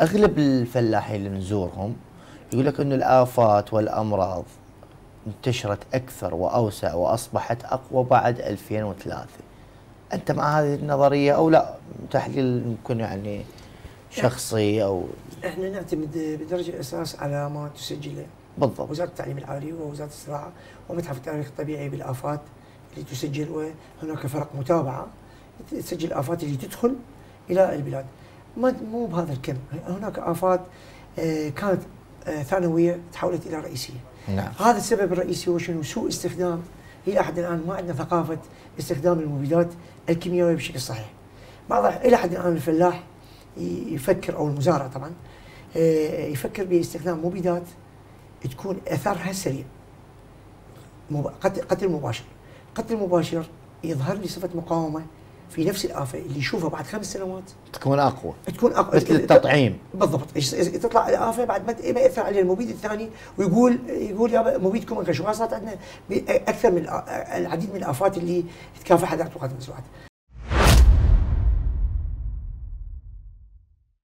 أغلب الفلاحين اللي نزورهم يقول لك إنه الآفات والأمراض انتشرت أكثر وأوسع وأصبحت أقوى بعد 2003 أنت مع هذه النظرية أو لا؟ تحليل يمكن يعني شخصي أو إحنا نعتمد بدرجة الاساس على ما تسجله. بالضبط. وزارة التعليم العالي ووزارة الزراعة ومتحف التاريخ الطبيعي بالآفات اللي تسجل وهناك فرق متابعة. تسجل الافات اللي تدخل إلى البلاد. مو بهذا الكم. هناك آفات آه، كانت آه، ثانوية تحولت إلى رئيسية. نعم. هذا السبب الرئيسي هو شنو؟ سوء استخدام. إلى حد الآن ما عندنا ثقافة استخدام المبيدات الكيميائية بشكل صحيح. بعض إلى حد الآن الفلاح يفكر أو المزارع طبعا آه، يفكر باستخدام مبيدات تكون أثرها سريع. قتل مباشر. قتل مباشر يظهر لي صفه مقاومة في نفس الافه اللي يشوفها بعد خمس سنوات. تكون أقوى. تكون أق... مثل التطعيم. بالضبط. تطلع الافه بعد ما ما يأثر عليه المبيد الثاني ويقول يقول يا مبيدكم انكشوا صارت عندنا؟ أكثر من الع- العديد من الافات اللي تكافحها ذات وقت. المزروعات